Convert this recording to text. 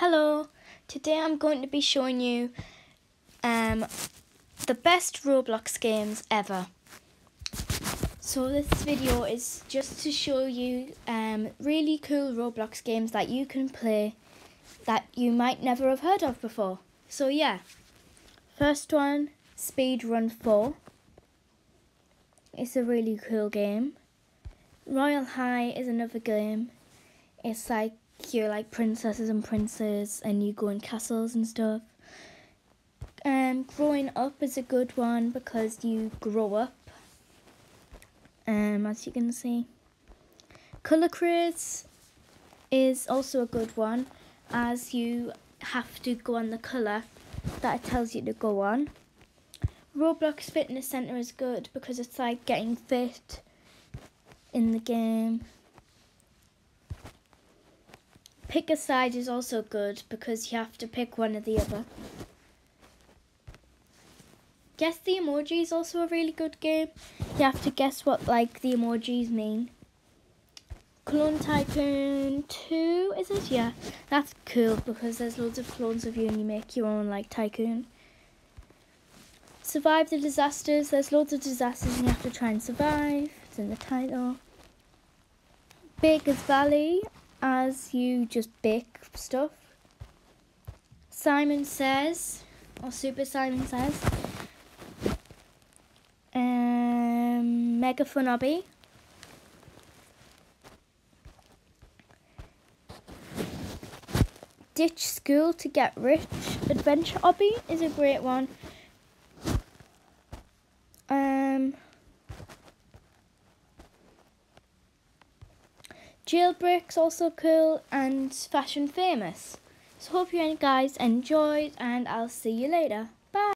Hello, today I'm going to be showing you um, the best Roblox games ever. So this video is just to show you um, really cool Roblox games that you can play that you might never have heard of before. So yeah, first one, Speed Run 4. It's a really cool game. Royal High is another game. It's like you're like princesses and princes and you go in castles and stuff. Um, growing up is a good one because you grow up. Um, as you can see. Colour Craze is also a good one as you have to go on the colour that it tells you to go on. Roblox Fitness Centre is good because it's like getting fit in the game. Pick a side is also good because you have to pick one or the other. Guess the emoji is also a really good game. You have to guess what like the emojis mean. Clone Tycoon 2, is it? Yeah, that's cool because there's loads of clones of you and you make your own like tycoon. Survive the disasters. There's loads of disasters and you have to try and survive. It's in the title. Baker's Valley as you just bake stuff. Simon says, or Super Simon says, um, Mega Fun Obby. Ditch school to get rich. Adventure Obby is a great one. Jailbreak's also cool and fashion famous. So hope you guys enjoyed and I'll see you later.